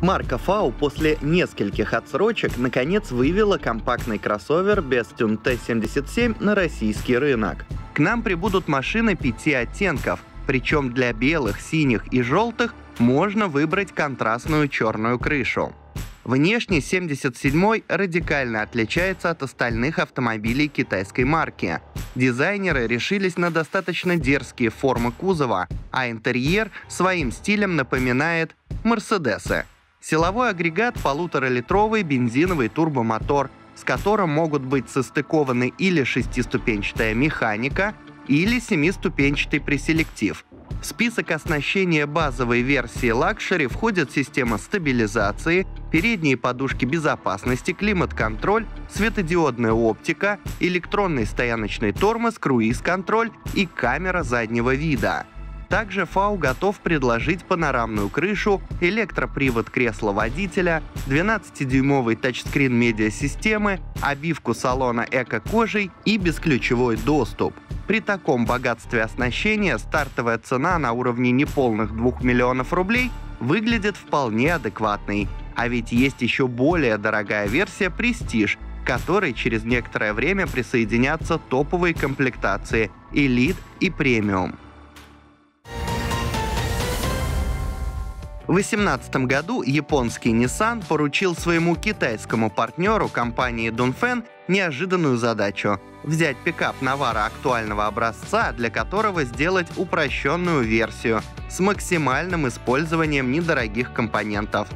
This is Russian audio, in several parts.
Марка Фау после нескольких отсрочек наконец вывела компактный кроссовер Bestune T77 на российский рынок. К нам прибудут машины пяти оттенков, причем для белых, синих и желтых можно выбрать контрастную черную крышу. Внешне 77-й радикально отличается от остальных автомобилей китайской марки. Дизайнеры решились на достаточно дерзкие формы кузова, а интерьер своим стилем напоминает Мерседесы. Силовой агрегат – полуторалитровый бензиновый турбомотор, с которым могут быть состыкованы или шестиступенчатая механика, или семиступенчатый преселектив. В список оснащения базовой версии Luxury входят система стабилизации, передние подушки безопасности, климат-контроль, светодиодная оптика, электронный стояночный тормоз, круиз-контроль и камера заднего вида. Также FAU готов предложить панорамную крышу, электропривод кресла водителя, 12-дюймовый тачскрин медиасистемы, обивку салона эко-кожей и бесключевой доступ. При таком богатстве оснащения стартовая цена на уровне неполных 2 миллионов рублей выглядит вполне адекватной. А ведь есть еще более дорогая версия к которой через некоторое время присоединятся топовые комплектации Elite и Premium. В 2018 году японский Nissan поручил своему китайскому партнеру компании Dongfeng неожиданную задачу – взять пикап Навара актуального образца, для которого сделать упрощенную версию с максимальным использованием недорогих компонентов.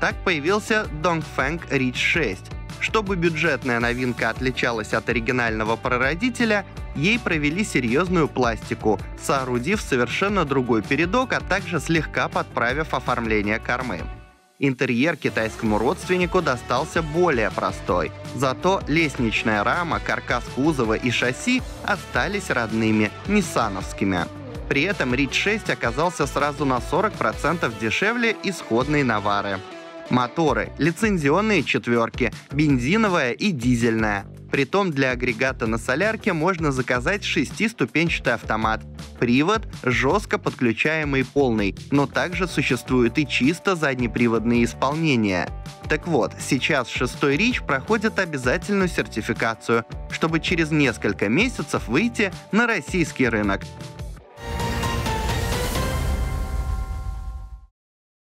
Так появился Dongfeng Reach 6, чтобы бюджетная новинка отличалась от оригинального прародителя, ей провели серьезную пластику, соорудив совершенно другой передок, а также слегка подправив оформление кормы. Интерьер китайскому родственнику достался более простой, зато лестничная рама, каркас кузова и шасси остались родными, ниссановскими. При этом Рид 6 оказался сразу на 40% дешевле исходной Навары. Моторы – лицензионные четверки, бензиновая и дизельная. Притом для агрегата на солярке можно заказать шестиступенчатый автомат. Привод жестко подключаемый полный, но также существуют и чисто заднеприводные исполнения. Так вот, сейчас шестой Рич проходит обязательную сертификацию, чтобы через несколько месяцев выйти на российский рынок.